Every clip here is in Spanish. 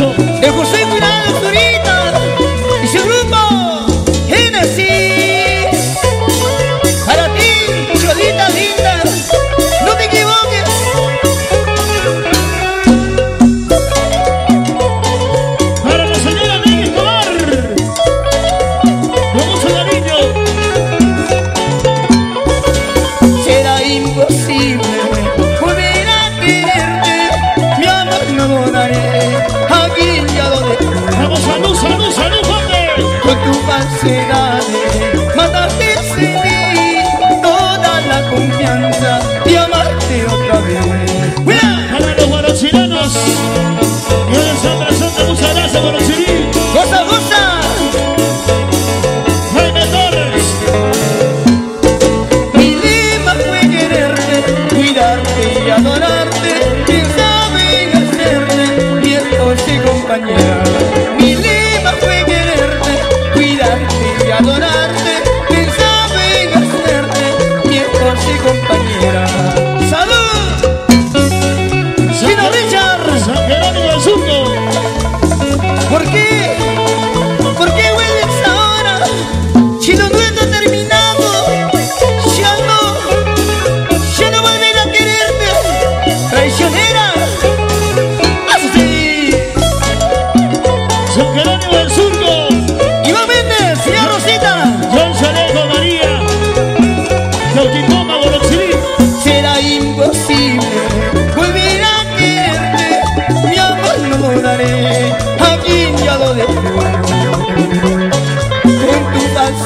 Eu consigo será matarte sin ti toda la confianza y amarte otra vez. ¡Mira! Para los guarochilanos, y el Sandra Santa Musaraza, guarochilanos.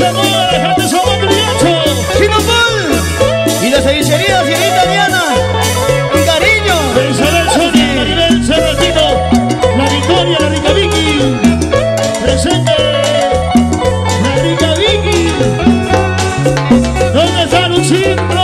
Señora, gente Y las cevicherías, señorita Diana. Mi cariño. Excelencia, Miguel Cerretino. La victoria, la rica Vicky. Presente. La rica Vicky. Está